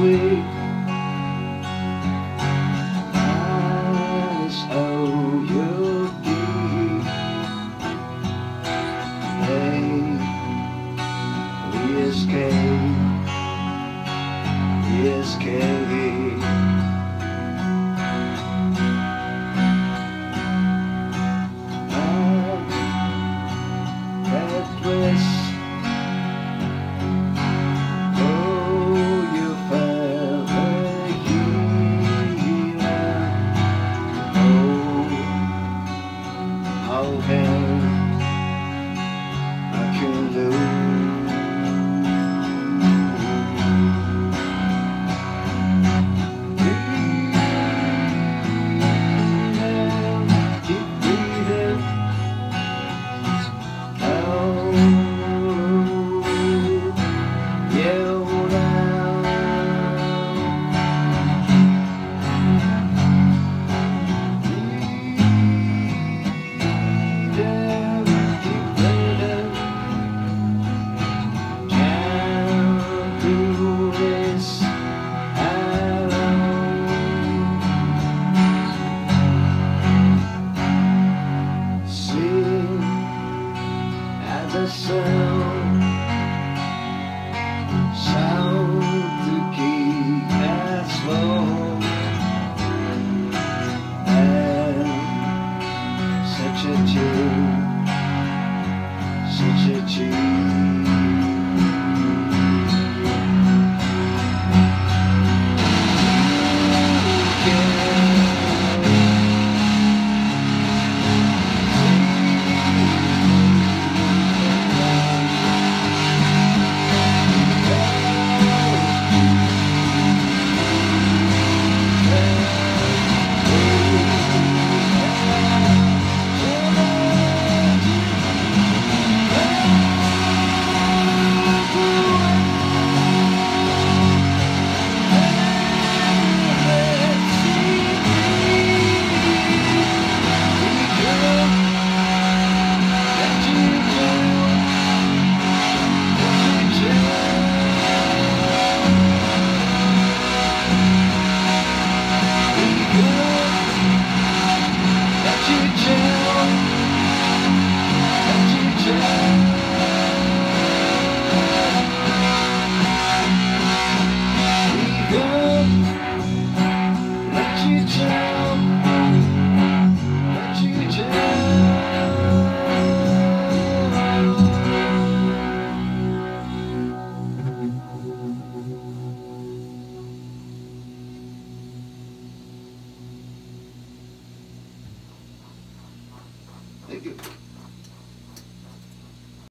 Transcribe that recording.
week as oh you'll be Hey, we escape, we escape. myself.